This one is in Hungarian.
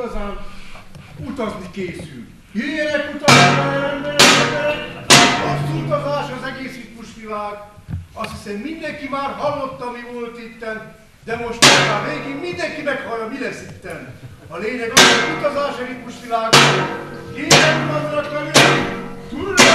igazán utazni készül. Jöjjenek utazni, emberek! Hosszú utazás az egész világ. Azt hiszem mindenki már hallotta, mi volt itten, de most már végig mindenki meghallja, mi lesz itten. A lényeg az, hogy utazás a ritmusvilágban. Kérem, mazrak velünk!